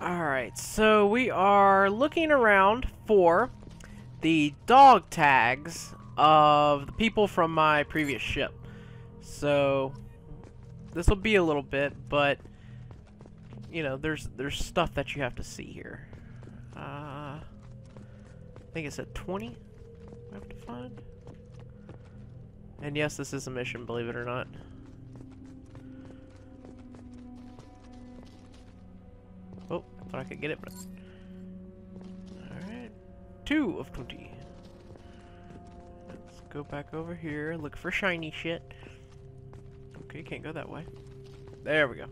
Alright, so we are looking around for the dog tags of the people from my previous ship. So, this will be a little bit, but, you know, there's there's stuff that you have to see here. Uh, I think it's at 20 I have to find. And yes, this is a mission, believe it or not. Thought I could get it, but... Alright. Two of 20. Let's go back over here, look for shiny shit. Okay, can't go that way. There we go.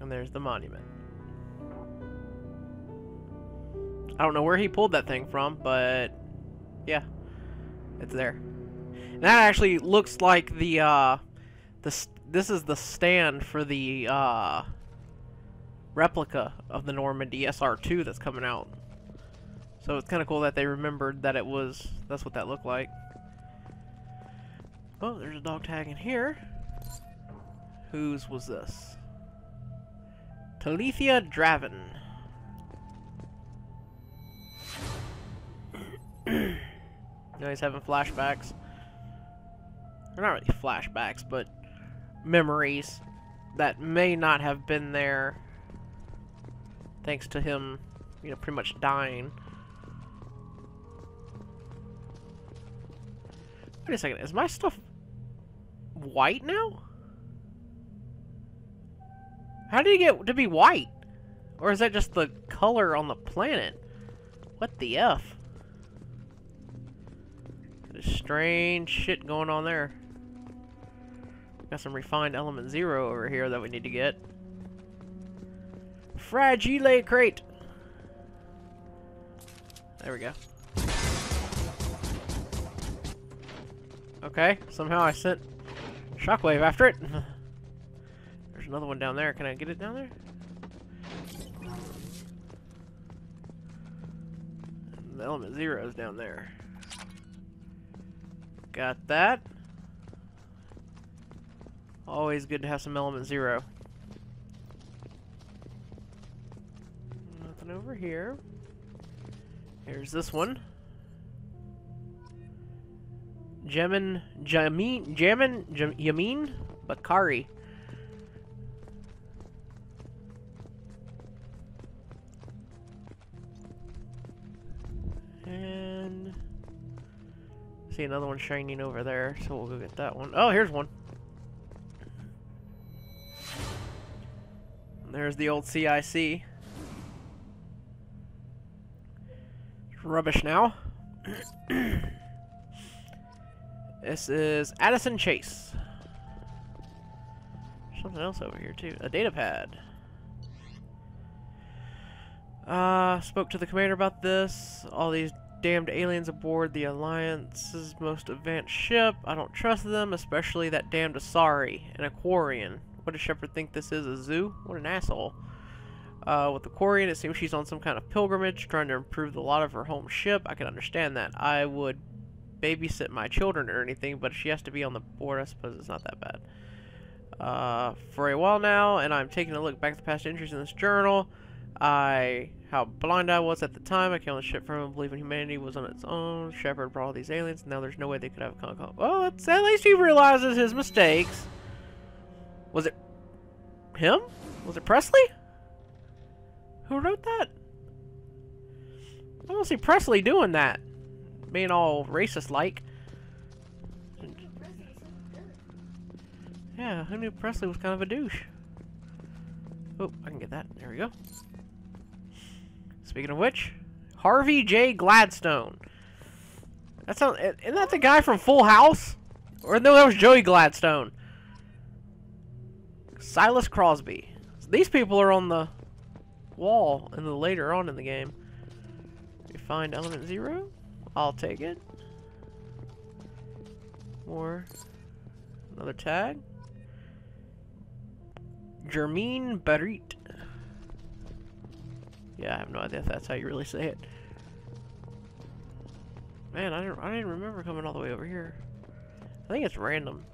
And there's the monument. I don't know where he pulled that thing from, but yeah, it's there. And that actually looks like the uh, the this is the stand for the uh, replica of the Normandy SR2 that's coming out. So it's kind of cool that they remembered that it was that's what that looked like. Oh, there's a dog tag in here. Whose was this? Talithia Draven. now he's having flashbacks. They're not really flashbacks, but memories that may not have been there thanks to him, you know, pretty much dying. Wait a second, is my stuff white now? How did it get to be white? Or is that just the color on the planet? What the F? There's strange shit going on there. Got some refined element zero over here that we need to get. Fragile crate. There we go. Okay, somehow I sent shockwave after it. There's another one down there. Can I get it down there? The element zero is down there. Got that. Always good to have some element zero. Nothing over here. Here's this one. Jemin, Jamin, Jamin, Yamin, Bakari. And see another one shining over there, so we'll go get that one. Oh, here's one. There's the old CIC. Rubbish now. this is Addison Chase. Something else over here too. A data pad. Uh, spoke to the commander about this. All these damned aliens aboard the Alliance's most advanced ship. I don't trust them, especially that damned Asari, an Aquarian. What does Shepard think this is, a zoo? What an asshole. Uh, with the Quarian, it seems she's on some kind of pilgrimage, trying to improve the lot of her home ship. I can understand that. I would babysit my children or anything, but if she has to be on the board, I suppose it's not that bad. Uh, for a while now, and I'm taking a look back at the past entries in this journal. I, how blind I was at the time, I came on the ship from believing humanity was on its own. Shepard brought all these aliens, and now there's no way they could have a con Well, at least he realizes his mistakes. Was it him? Was it Pressly? Who wrote that? I don't see Pressly doing that. Being all racist-like. Yeah, who knew Pressly was kind of a douche? Oh, I can get that. There we go. Speaking of which, Harvey J. Gladstone. That sounds, isn't that the guy from Full House? Or no, that was Joey Gladstone. Silas Crosby. So these people are on the wall and the later on in the game. We find element zero. I'll take it. Or another tag. Jermaine Barit. Yeah, I have no idea if that's how you really say it. Man, I didn't I didn't remember coming all the way over here. I think it's random.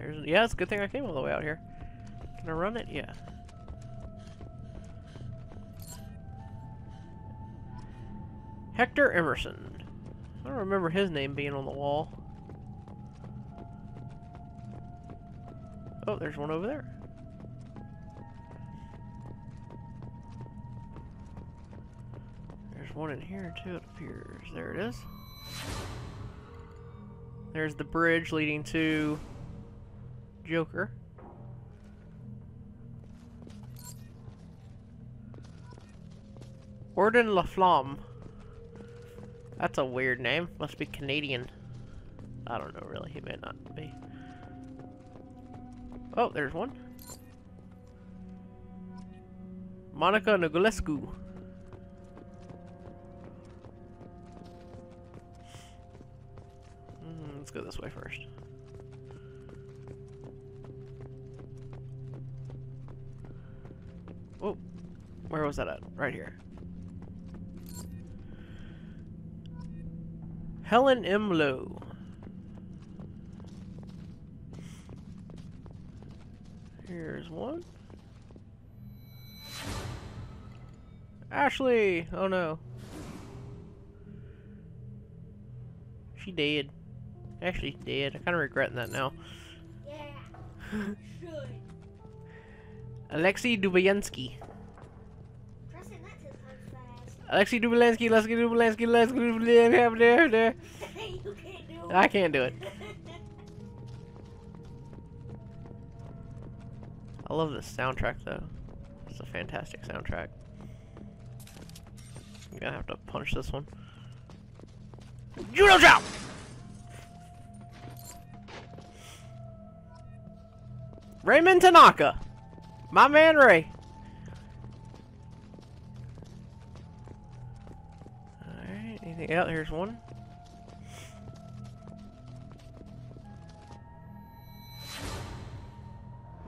There's, yeah, it's a good thing I came all the way out here. Can I run it? Yeah. Hector Emerson. I don't remember his name being on the wall. Oh, there's one over there. There's one in here too, it appears. There it is. There's the bridge leading to Joker. Orden Laflamme. That's a weird name. Must be Canadian. I don't know, really. He may not be. Oh, there's one. Monica Negulescu. Mm, let's go this way first. Where was that at? Right here. Helen M. Lowe. Here's one. Ashley! Oh no. She dead. Actually dead. I'm kind of regretting that now. Yeah. Should. Alexei Dubayansky. Alexei Dubayansky, Alexei Dubayansky, Alexei it. I can't do it. I love this soundtrack though. It's a fantastic soundtrack. I'm gonna have to punch this one. Judo chop! Raymond Tanaka! My man Ray! Anything? Here's one.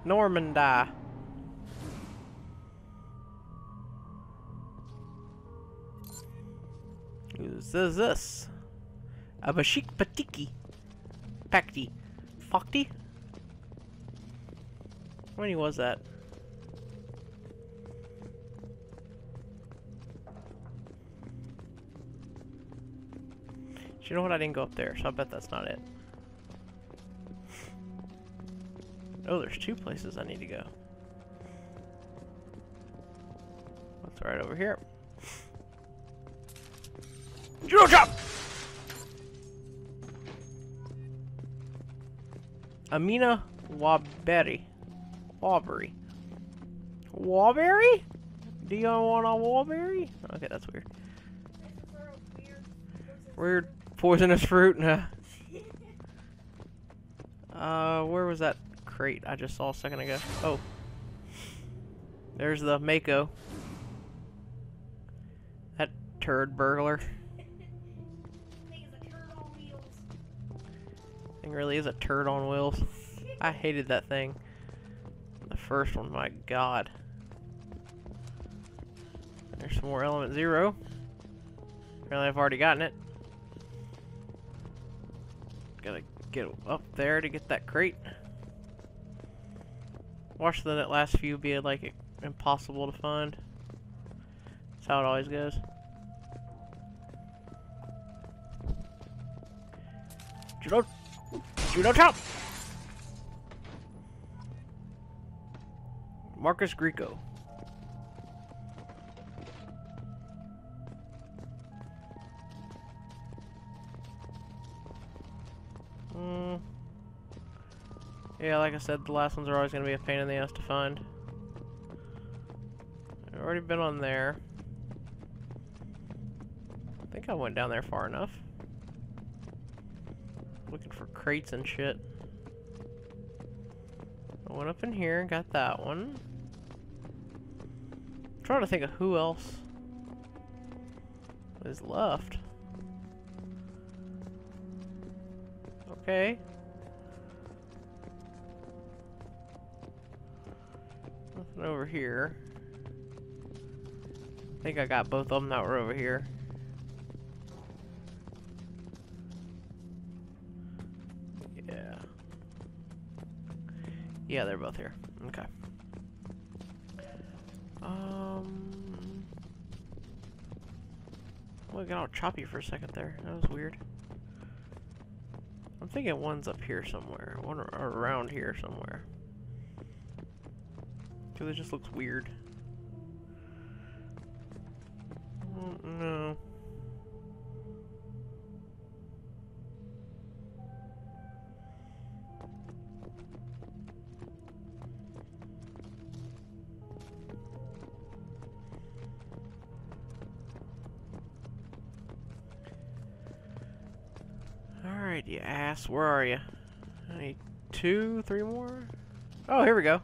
Normandy. Who's this? this? Abashik Patiki. Pakti. Fakti? Many was that? You know what? I didn't go up there, so I bet that's not it. Oh, there's two places I need to go. What's right over here? Judo chop! Amina Waberi. Waberi. Waberi? Do you want a Waberi? Okay, that's weird. Weird poisonous fruit. Uh, where was that crate I just saw a second ago? Oh. There's the Mako. That turd burglar. Thing really is a turd on wheels. I hated that thing. The first one, my god. There's some more element zero. Apparently I've already gotten it. Gotta get up there to get that crate. Watch the last few be like impossible to find. That's how it always goes. Judo, judo chop. Marcus Grieco. Yeah, like I said, the last ones are always going to be a pain in the ass to find. I've already been on there. I think I went down there far enough. Looking for crates and shit. I went up in here and got that one. I'm trying to think of who else is left. Okay. Nothing over here. I think I got both of them that were over here. Yeah. Yeah, they're both here. Okay. Um. It got all choppy for a second there. That was weird. I'm thinking one's up here somewhere. One around here somewhere. Because it just looks weird. Mm, No. Alright, you ass. Where are you? I need two, three more? Oh, here we go.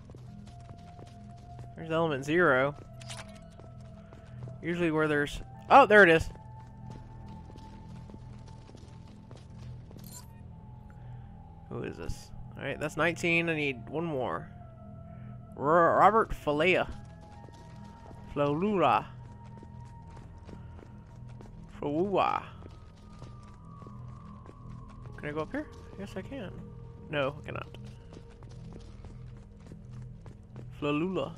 Element zero. Usually where there's... Oh, there it is. Who is this? Alright, that's 19. I need one more. R Robert Falea. Flolula. Flowua. Can I go up here? Yes, I can. No, I cannot. Flalula.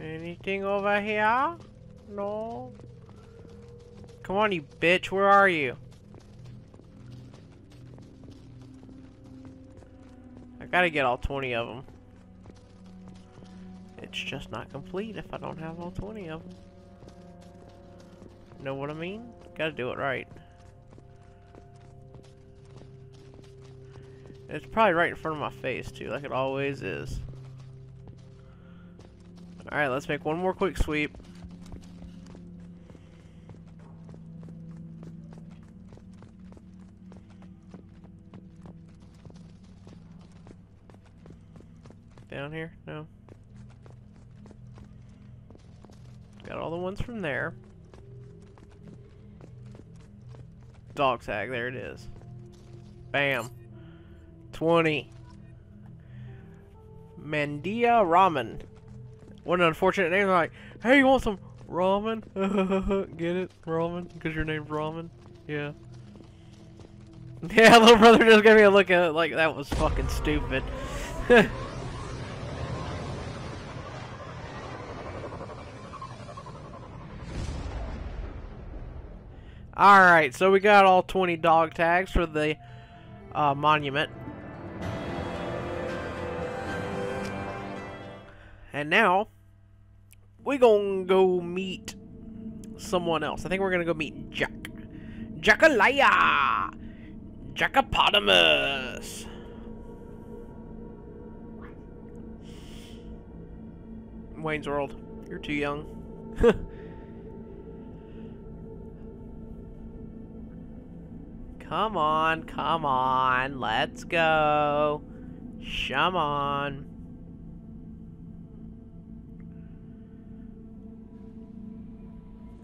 Anything over here? No. Come on, you bitch. Where are you? I gotta get all 20 of them. It's just not complete if I don't have all 20 of them. Know what I mean? Gotta do it right. It's probably right in front of my face, too, like it always is. Alright, let's make one more quick sweep. Down here? No. Got all the ones from there. Dog tag, there it is. Bam. 20. Mandia Ramen. What an unfortunate name. They're like, hey, you want some ramen? Get it? Ramen? Because your name's Ramen? Yeah. Yeah, little brother just gave me a look at it like that was fucking stupid. Alright, so we got all 20 dog tags for the uh, monument. And now, we gonna go meet someone else. I think we're gonna go meet Jack. Jackalaya! Jackopotamus! Wayne's World. You're too young. come on, come on. Let's go. Come on.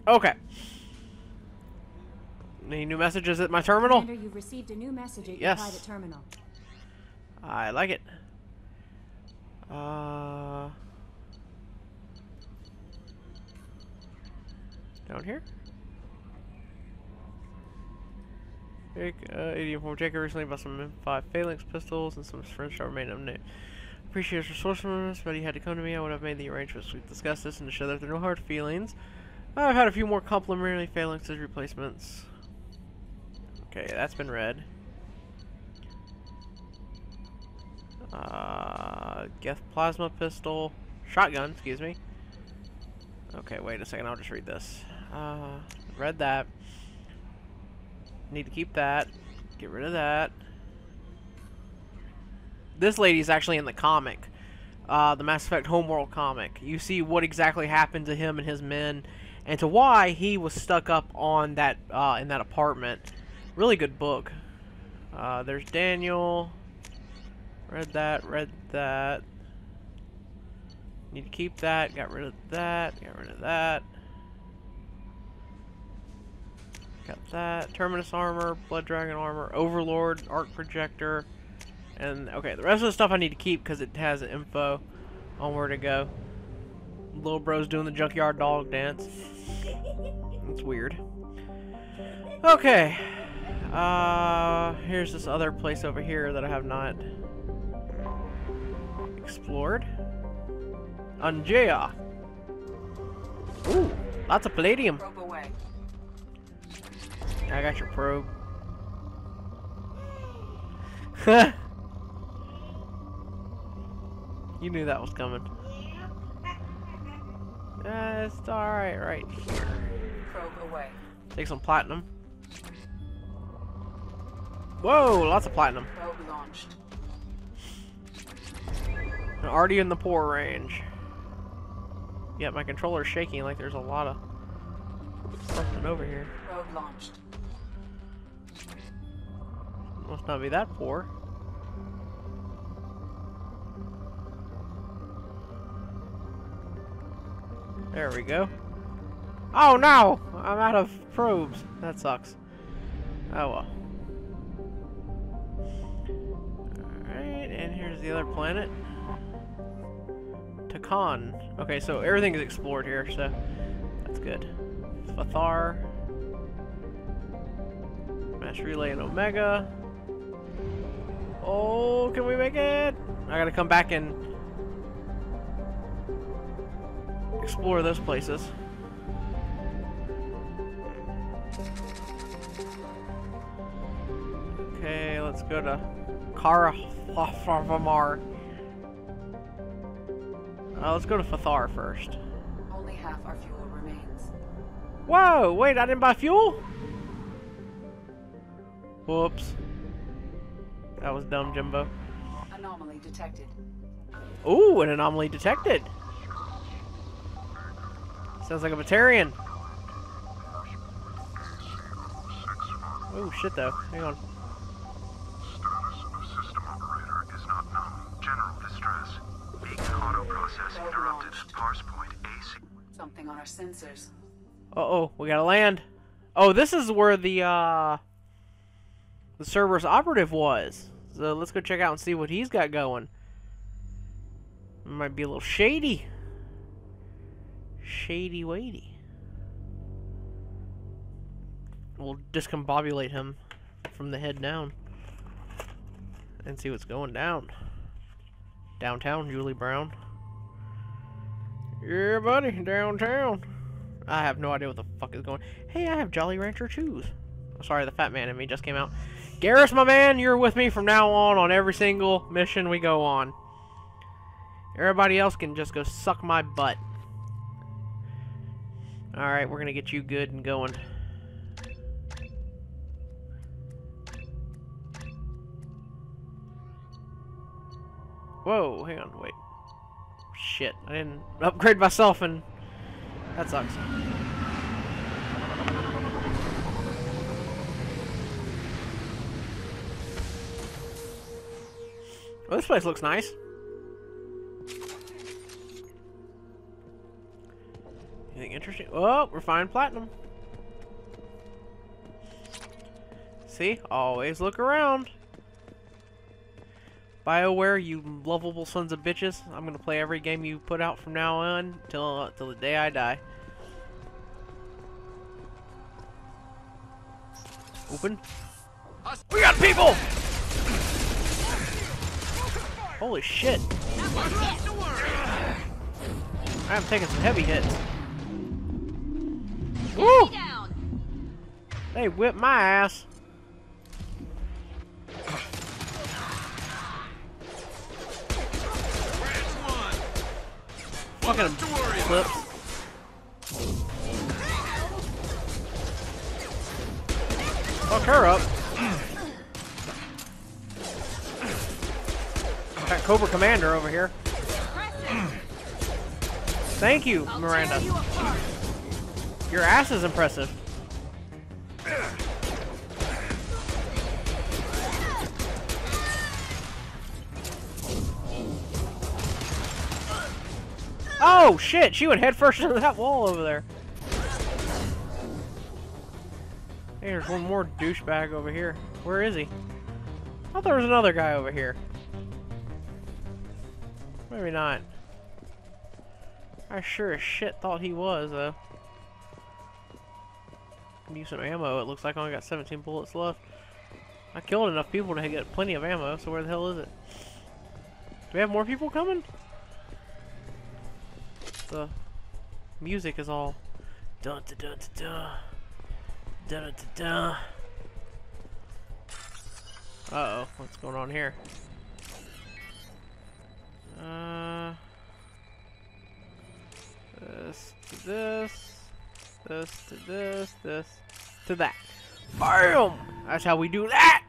Okay. Any new messages at my terminal? Commander, you've received a new message at Yes. your private terminal. I like it. Uh, down here. Jake, uh, 80 informed Jacob recently bought some M5 phalanx pistols and some French that remain unknown. Appreciate his resourcefulness, but he had to come to me. I would have made the arrangements. We've discussed this and to show that there are no hard feelings. I've had a few more complimentary phalanxes replacements. Okay, that's been read. Uh, Geth plasma pistol, shotgun, excuse me. Okay, wait a second, I'll just read this. Uh, read that. Need to keep that. Get rid of that. This lady's actually in the comic. Uh, the Mass Effect Homeworld comic. You see what exactly happened to him and his men, and to why he was stuck up on that uh, in that apartment. Really good book. Uh, there's Daniel. Read that, read that. Need to keep that, got rid of that, got rid of that. Got that. Terminus armor, Blood Dragon armor, Overlord, Arc Projector. And, okay, the rest of the stuff I need to keep because it has info on where to go. Little bro's doing the junkyard dog dance. It's weird. Okay. Uh, here's this other place over here that I have not explored. Angea. Ooh, lots of palladium. I got your probe. you knew that was coming. It's alright right here. Probe away. Take some platinum. Whoa, lots of platinum. Probe launched. I'm already in the poor range. Yet my controller's shaking like there's a lot of something over here. Probe launched. Must not be that poor. There we go. Oh no! I'm out of probes. That sucks. Oh well. Alright, and here's the other planet. Takan. Okay, so everything is explored here, so that's good. Fathar. Mass Relay and Omega. Oh, can we make it? I gotta come back and explore those places. Okay, let's go to Karahavamar. Uh, let's go to Fathar first. Only half our fuel remains. Whoa, wait, I didn't buy fuel? Whoops. That was dumb, Jimbo. Anomaly detected. Ooh, an anomaly detected. Sounds like a Batarian. Oh shit though. Hang on. System operator is not known. General distress. Beacon auto process interrupted. Parse point AC. Something on our sensors. Uh oh, we gotta land. Oh, this is where the uh the Cerberus operative was. So let's go check out and see what he's got going. Might be a little shady. Shady weighty. We'll discombobulate him from the head down. And see what's going down. Downtown, Julie Brown. Yeah, buddy, downtown. I have no idea what the fuck is going. Hey, I have Jolly Rancher shoes. Sorry, the fat man in me just came out. Garrus, my man, you're with me from now on on every single mission we go on. Everybody else can just go suck my butt. Alright, we're gonna get you good and going. Whoa, hang on, wait. Shit, I didn't upgrade myself and that sucks. Well, this place looks nice. Oh, we're finding platinum. See? Always look around. BioWare, you lovable sons of bitches. I'm gonna play every game you put out from now on till uh, till the day I die. Open. We got people! Holy shit! I'm taking some heavy hits. Woo! They whipped my ass. Fucking flips. Fuck her up. Got Cobra Commander over here. Thank you, Miranda. Your ass is impressive. Oh shit! She went headfirst into that wall over there. Hey, there's one more douchebag over here. Where is he? I thought there was another guy over here. Maybe not. I sure as shit thought he was, though decent ammo. It looks like I only got 17 bullets left. I killed enough people to get plenty of ammo, so where the hell is it? Do we have more people coming? The music is all dun da dun da dun dun da dun. Uh oh, what's going on here? Uh this to this this to this, this to that. BAM! That's how we do that!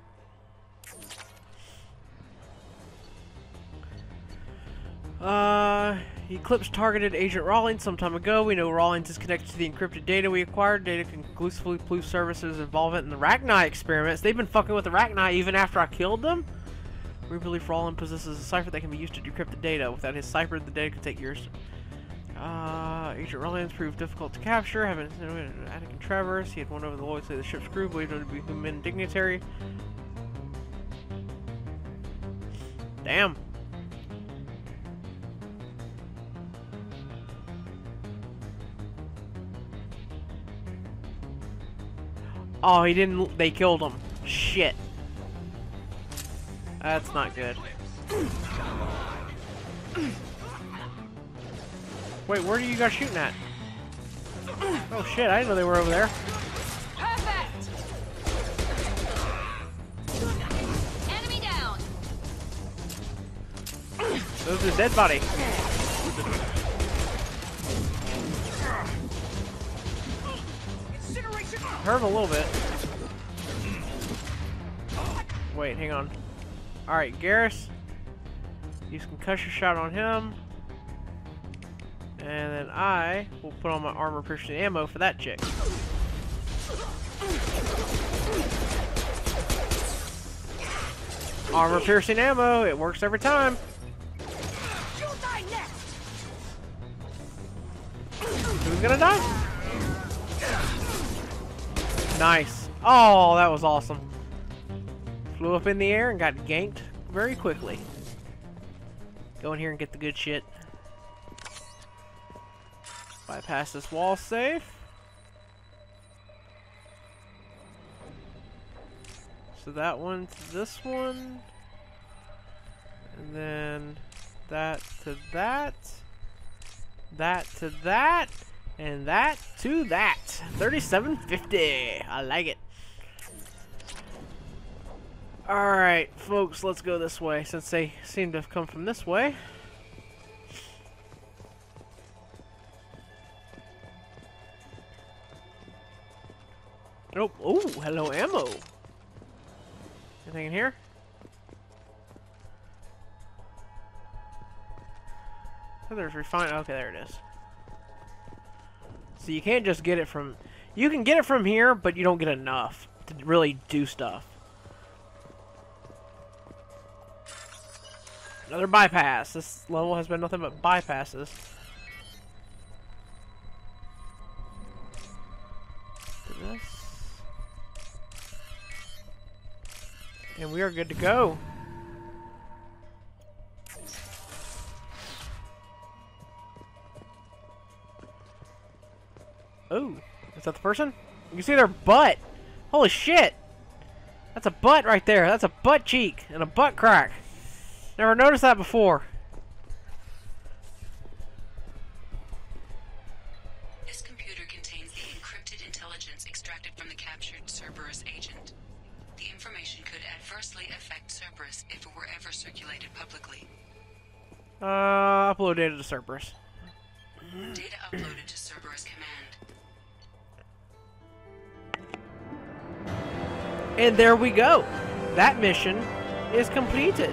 Uh, Eclipse targeted Agent Rawlings some time ago. We know Rawlings is connected to the encrypted data we acquired. Data conclusively prove services involvement in the Rachni experiments. They've been fucking with the Rachni even after I killed them. We believe Rawlins possesses a cipher that can be used to decrypt the data. Without his cipher, the data could take years. Agent Rawlins proved difficult to capture. Having Anakin Travers, he had won over the loyalty of the ship's crew, believed him to be human dignitary. Damn. Oh, he didn't. They killed him. Shit. That's not good. Wait, where are you guys shooting at? Oh shit, I didn't know they were over there. Perfect! Enemy down! There's a dead body. Hurt a little bit. Wait, hang on. Alright, Garrus. Use concussion shot on him. And then I will put on my armor piercing ammo for that chick. Armor piercing ammo, it works every time. Who's gonna die? Nice. Oh, that was awesome. Flew up in the air and got ganked very quickly. Go in here and get the good shit. Bypass this wall safe. So that one to this one. And then that to that. That to that. And that to that. 3750. I like it. Alright, folks, let's go this way since they seem to have come from this way. Oh, oh, hello, ammo. Anything in here? There's refined. Okay, there it is. So you can't just get it from... You can get it from here, but you don't get enough to really do stuff. Another bypass. This level has been nothing but bypasses. And we are good to go. Oh, is that the person? You can see their butt. Holy shit. That's a butt right there. That's a butt cheek and a butt crack. Never noticed that before. Upload data to Cerberus. Data uploaded to Cerberus Command. And there we go. That mission is completed.